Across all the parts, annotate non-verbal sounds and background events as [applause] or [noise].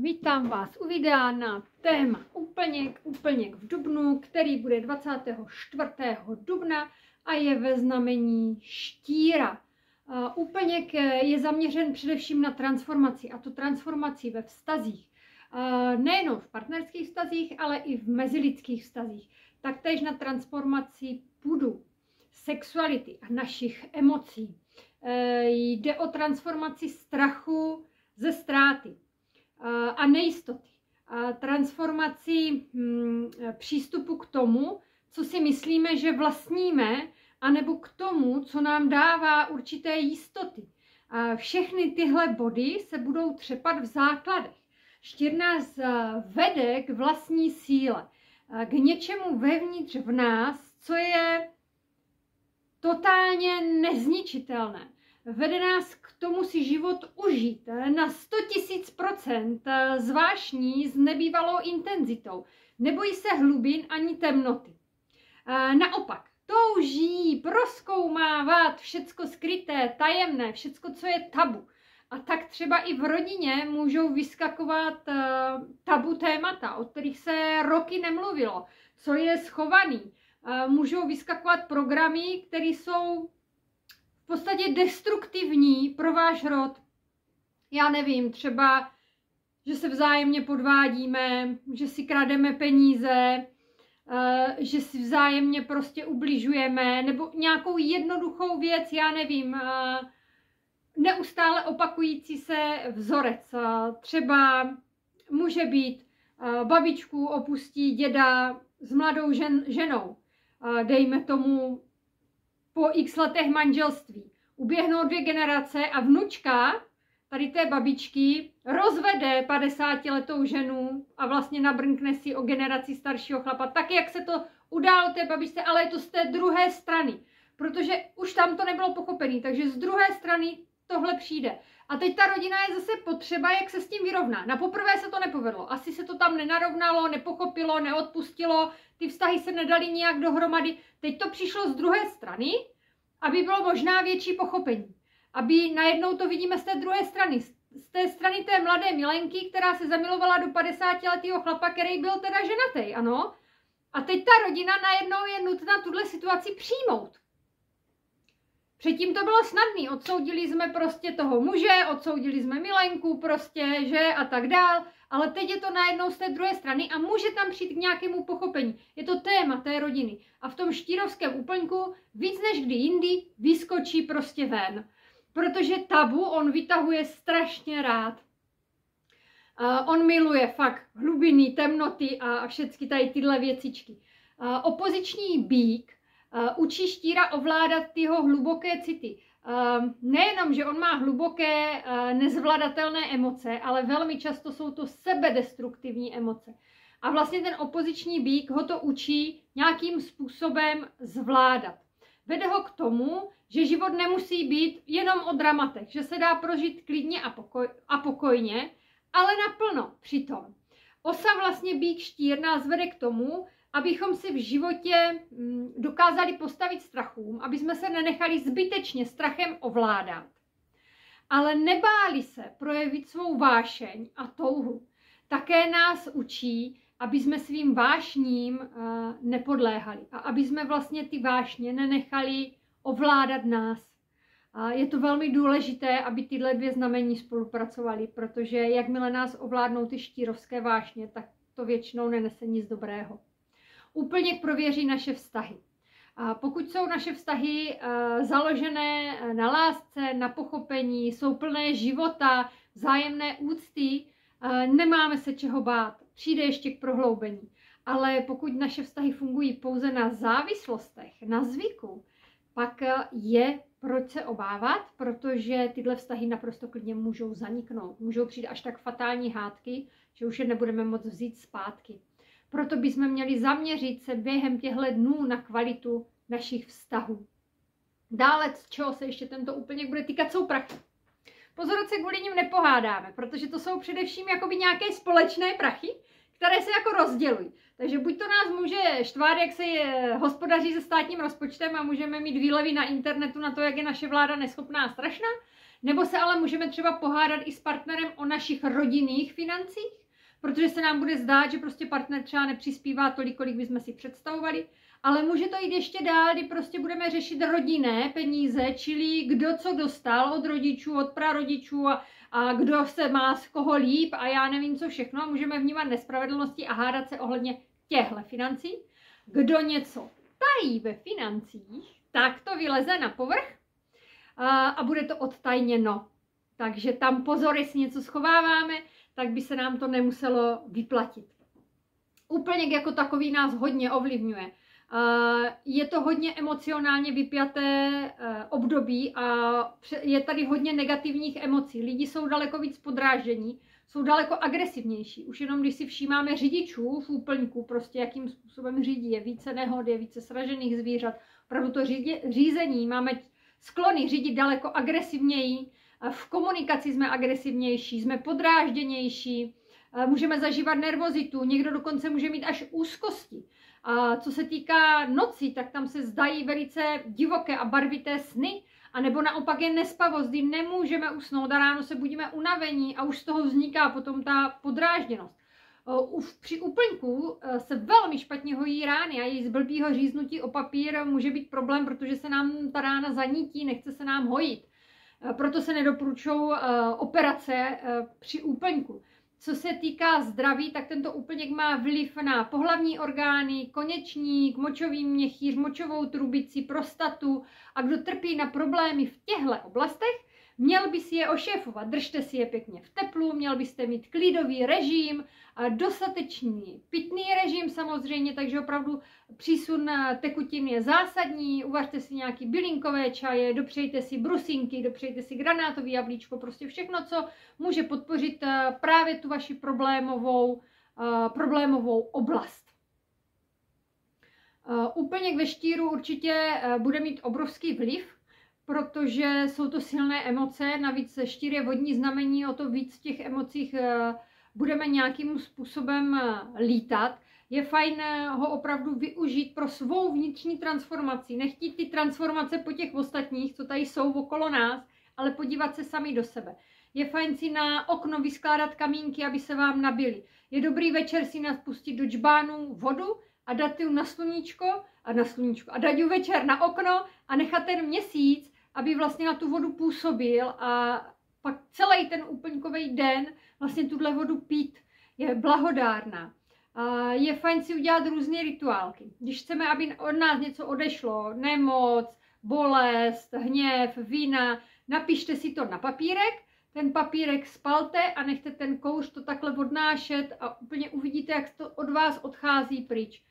Vítám vás u videa na téma úplněk, úplněk v Dubnu, který bude 24. dubna a je ve znamení štíra. Úplněk je zaměřen především na transformaci, a to transformaci ve vztazích. Nejenom v partnerských vztazích, ale i v mezilidských vztazích. Taktéž na transformaci pudu, sexuality a našich emocí. E, jde o transformaci strachu ze ztráty a nejistoty. A transformaci hm, přístupu k tomu, co si myslíme, že vlastníme, anebo k tomu, co nám dává určité jistoty. A všechny tyhle body se budou třepat v základech. Štír nás vede k vlastní síle, k něčemu vevnitř v nás, co je totálně nezničitelné vede nás k tomu si život užít na 100 tisíc procent zvláštní s nebývalou intenzitou. Nebojí se hlubin ani temnoty. Naopak, touží proskoumávat všecko skryté, tajemné, všecko, co je tabu. A tak třeba i v rodině můžou vyskakovat tabu témata, o kterých se roky nemluvilo, co je schovaný. Můžou vyskakovat programy, které jsou podstatě destruktivní pro váš rod. Já nevím, třeba, že se vzájemně podvádíme, že si krademe peníze, eh, že si vzájemně prostě ubližujeme, nebo nějakou jednoduchou věc, já nevím, eh, neustále opakující se vzorec. Eh, třeba může být babičku opustí děda s mladou žen, ženou. Dejme tomu po x letech manželství. Uběhnou dvě generace a vnučka tady té babičky rozvede 50 letou ženu a vlastně nabrnkne si o generaci staršího chlapa, tak jak se to událo té babičce, ale je to z té druhé strany, protože už tam to nebylo pochopené, takže z druhé strany tohle přijde. A teď ta rodina je zase potřeba, jak se s tím vyrovná. Na poprvé se to nepovedlo. Asi se to tam nenarovnalo, nepochopilo, neodpustilo, ty vztahy se nedali nijak dohromady. Teď to přišlo z druhé strany, aby bylo možná větší pochopení. Aby najednou to vidíme z té druhé strany, z té strany té mladé milenky, která se zamilovala do 50 letého chlapa, který byl teda ženatý, ano. A teď ta rodina najednou je nutná tuhle situaci přijmout. Předtím to bylo snadné, odsoudili jsme prostě toho muže, odsoudili jsme milenku prostě, že a tak dál, ale teď je to najednou z té druhé strany a může tam přijít k nějakému pochopení. Je to téma té rodiny. A v tom štírovském úplňku víc než kdy jindy vyskočí prostě ven. Protože tabu on vytahuje strašně rád. Uh, on miluje fakt hlubiny, temnoty a, všechny tady tyhle věcičky. Uh, opoziční bík učí štíra ovládat tyho hluboké city. Uh, nejenom, že on má hluboké, uh, nezvladatelné emoce, ale velmi často jsou to sebedestruktivní emoce. A vlastně ten opoziční bík ho to učí nějakým způsobem zvládat. Vede ho k tomu, že život nemusí být jenom o dramatech, že se dá prožít klidně a, pokoj, a pokojně, ale naplno přitom. Osa vlastně bík štír nás vede k tomu, abychom si v životě mm, dokázali postavit strachům, aby jsme se nenechali zbytečně strachem ovládat, ale nebáli se projevit svou vášeň a touhu. Také nás učí, aby jsme svým vášním eh, nepodléhali a aby jsme vlastně ty vášně nenechali ovládat nás. A je to velmi důležité, aby tyhle dvě znamení spolupracovaly, protože jakmile nás ovládnou ty štírovské vášně, tak to většinou nenese nic dobrého. Úplně prověří naše vztahy. A pokud jsou naše vztahy uh, založené na lásce, na pochopení, jsou plné života, vzájemné úcty, uh, nemáme se čeho bát přijde ještě k prohloubení. Ale pokud naše vztahy fungují pouze na závislostech, na zvyku, pak je proč se obávat, protože tyhle vztahy naprosto klidně můžou zaniknout. Můžou přijít až tak fatální hádky, že už je nebudeme moc vzít zpátky. Proto bychom měli zaměřit se během těchto dnů na kvalitu našich vztahů. Dále, z čeho se ještě tento úplně bude týkat, jsou prachy. Pozor, se kvůli ním nepohádáme, protože to jsou především jakoby nějaké společné prachy, které se jako rozdělují. Takže buď to nás může štvát, jak se je, hospodaří se státním rozpočtem a můžeme mít výlevy na internetu na to, jak je naše vláda neschopná a strašná, Nebo se ale můžeme třeba pohádat i s partnerem o našich rodinných financích, protože se nám bude zdát, že prostě partner třeba nepřispívá tolik, kolik bychom si představovali. Ale může to jít ještě dál, kdy prostě budeme řešit rodinné peníze, čili kdo co dostal od rodičů, od prarodičů a, a kdo se má z koho líp a já nevím co všechno. Můžeme vnímat nespravedlnosti a hádat se ohledně těchto financí. Kdo něco tají ve financích, tak to vyleze na povrch a, a bude to odtajněno. Takže tam pozor, jestli něco schováváme, tak by se nám to nemuselo vyplatit. Úplněk jako takový nás hodně ovlivňuje. Je to hodně emocionálně vypjaté eh, období a je tady hodně negativních emocí. Lidi jsou daleko víc podrážení, jsou daleko agresivnější. Už jenom když si všímáme řidičů v úplňku, prostě jakým způsobem řídí, je více nehod, je více sražených zvířat. Opravdu to řízení máme sklony řídit daleko agresivněji, v komunikaci jsme agresivnější, jsme podrážděnější, můžeme zažívat nervozitu, někdo dokonce může mít až úzkosti. A co se týká nocí, tak tam se zdají velice divoké a barvité sny, a nebo naopak je nespavost, kdy nemůžeme usnout a ráno se budíme unavení a už z toho vzniká potom ta podrážděnost. Při úplňku e, se velmi špatně hojí rány a její z blbýho říznutí o papír může být problém, protože se nám ta rána zanítí, nechce se nám hojit. E, proto se nedoporučují e, operace při úplňku. Co se týká zdraví, tak tento úplněk má vliv na pohlavní orgány, konečník, močový měchýř, močovou trubici, prostatu a kdo trpí na problémy v těchto oblastech, Měl by si je ošéfovat, držte si je pěkně v teplu, měl byste mít klidový režim, dostatečný pitný režim samozřejmě, takže opravdu přísun tekutin je zásadní, uvařte si nějaký bylinkové čaje, dopřejte si brusinky, dopřejte si granátový jablíčko, prostě všechno, co může podpořit eh, právě tu vaši problémovou, eh, problémovou oblast. Eh, Úplně ve štíru určitě bude mít obrovský vliv, protože jsou to silné emoce, navíc štír je vodní znamení, o to víc těch emocích eh, budeme nějakým způsobem eh, lítat. Je fajn eh, ho opravdu využít pro svou vnitřní transformaci. Nechtít ty transformace po těch ostatních, co tady jsou okolo nás, ale podívat se sami do sebe. Je fajn si na okno vyskládat kamínky, aby se vám nabili. Je dobrý večer si nás pustit do džbánu vodu a dát ju na sluníčko a na sluníčko a dát ju večer na okno a nechat ten měsíc aby vlastně na tu vodu působil a pak celý ten úplňkový den vlastně tuhle vodu pít je blahodárná. A je fajn si udělat různé rituálky. Když chceme, aby od nás něco odešlo, nemoc, bolest, hněv, vína, napište si to na papírek, ten papírek spalte a nechte ten kouř to takhle odnášet a úplně uvidíte, jak to od vás odchází pryč.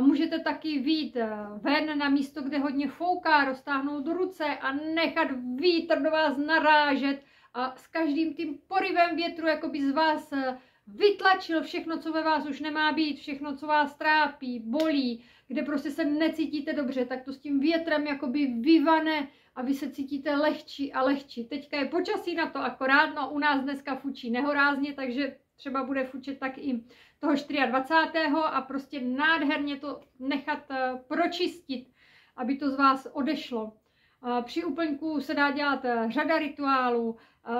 Můžete taky vít eh, ven na místo, kde hodně fouká, roztáhnout ruce a nechat vítr do vás narážet a s každým tím porivem větru jako by z vás eh, vytlačil všechno, co ve vás už nemá být, všechno, co vás trápí, bolí, kde prostě se necítíte dobře, tak to s tím větrem jakoby vyvane a vy se cítíte lehčí a lehčí. Teďka je počasí na to akorát, no u nás dneska fučí nehorázně, takže třeba bude fučet tak i toho 24. a prostě nádherně to nechat eh, pročistit, aby to z vás odešlo. Eh, při úplňku se dá dělat eh, řada rituálů,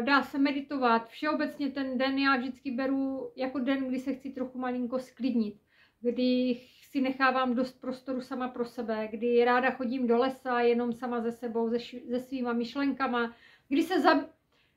dá se meditovat. Všeobecně ten den já vždycky beru jako den, kdy se chci trochu malinko sklidnit, kdy si nechávám dost prostoru sama pro sebe, kdy ráda chodím do lesa jenom sama ze sebou, se, se svýma myšlenkama, kdy se za,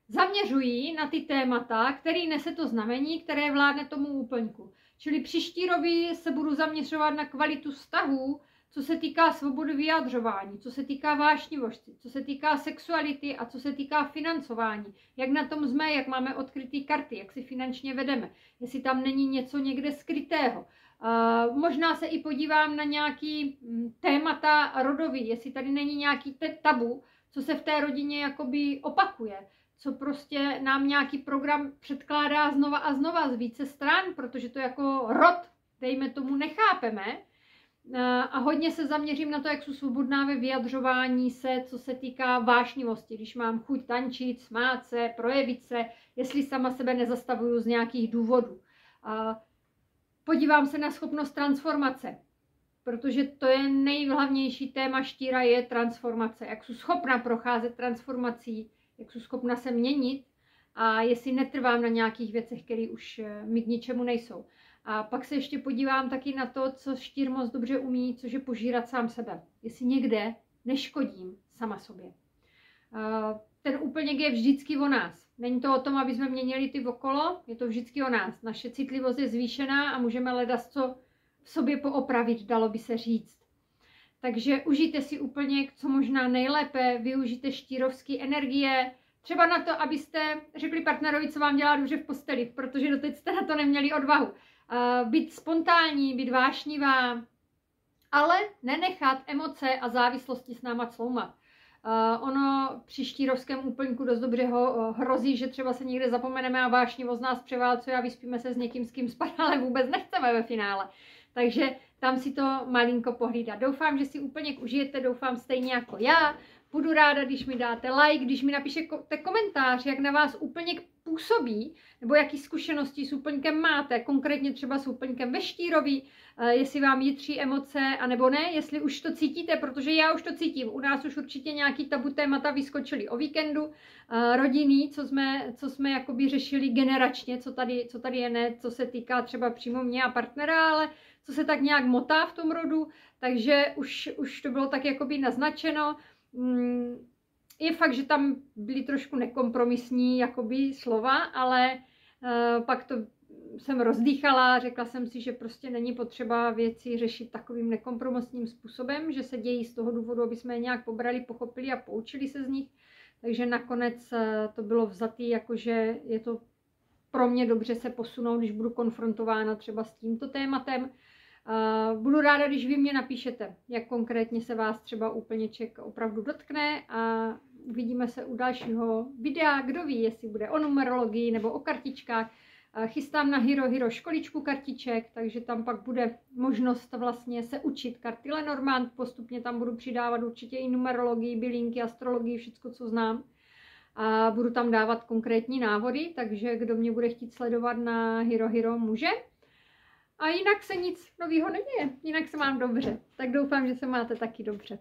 zaměřují na ty témata, který nese to znamení, které vládne tomu úplňku. Čili při štírovi se budu zaměřovat na kvalitu vztahů, co se týká svobody vyjadřování, co se týká vášnivosti, co se týká sexuality a co se týká financování. Jak na tom jsme, jak máme odkryté karty, jak si finančně vedeme, jestli tam není něco někde skrytého. Uh, možná se i podívám na nějaký mm, témata rodový, jestli tady není nějaký tabu, co se v té rodině jakoby opakuje co prostě nám nějaký program předkládá znova a znova z více stran, protože to jako rod, dejme tomu, nechápeme. A hodně se zaměřím na to, jak jsou svobodná ve vyjadřování se, co se týká vášnivosti. Když mám chuť tančit, smát se, projevit se, jestli sama sebe nezastavuju z nějakých důvodů. Podívám se na schopnost transformace, protože to je nejhlavnější téma štíra, je transformace. Jak jsou schopna procházet transformací, jak jsou schopna se měnit a jestli netrvám na nějakých věcech, které už eh, mi k ničemu nejsou. A pak se ještě podívám taky na to, co štír moc dobře umí, což je požírat sám sebe. Jestli někde neškodím sama sobě. Ten úplněk je vždycky o nás. Není to o tom, aby jsme měnili ty okolo, je to vždycky o nás. Naše citlivost je zvýšená a můžeme ledas co v sobě poopravit, dalo by se říct. Takže užijte si úplně co možná nejlépe, využijte štírovské energie, třeba na to, abyste řekli partnerovi, co vám dělá dobře v posteli, protože doteď jste na to neměli odvahu. Uh, být spontánní, být vášnivá, ale nenechat emoce a závislosti s náma cloumat. Uh, ono při štírovském úplňku dost dobře ho, hrozí, že třeba se někde zapomeneme a vášnivost nás převálcuje a vyspíme se s někým, s kým spát, [laughs] ale vůbec nechceme ve finále. Takže tam si to malinko pohlídat. Doufám, že si úplně užijete, doufám stejně jako já. Budu ráda, když mi dáte like, když mi napíšete komentář, jak na vás úplně působí, nebo jaký zkušenosti s úplňkem máte, konkrétně třeba s úplňkem ve štírový, eh, jestli vám jitří emoce, anebo ne, jestli už to cítíte, protože já už to cítím. U nás už určitě nějaký tabu témata vyskočily o víkendu, eh, rodinný, co jsme, co jsme jakoby řešili generačně, co tady, co tady je ne, co se týká třeba přímo mě a partnera, ale co se tak nějak motá v tom rodu, takže už, už to bylo tak jakoby naznačeno. Mm, je fakt, že tam byly trošku nekompromisní jakoby slova, ale uh, pak to jsem rozdýchala, řekla jsem si, že prostě není potřeba věci řešit takovým nekompromisním způsobem, že se dějí z toho důvodu, aby jsme je nějak pobrali, pochopili a poučili se z nich. Takže nakonec eh, to bylo vzatý, jakože je to pro mě dobře se posunout, když budu konfrontována třeba s tímto tématem. Budu ráda, když vy mě napíšete, jak konkrétně se vás třeba úplněček opravdu dotkne a uvidíme se u dalšího videa. Kdo ví, jestli bude o numerologii nebo o kartičkách. Chystám na Hero Hero školičku kartiček, takže tam pak bude možnost vlastně se učit karty Lenormand. Postupně tam budu přidávat určitě i numerologii, bylinky, astrologii, všechno, co znám. A budu tam dávat konkrétní návody, takže kdo mě bude chtít sledovat na Hero Hero může. A jinak se nic nového neděje, jinak se mám dobře. Tak doufám, že se máte taky dobře.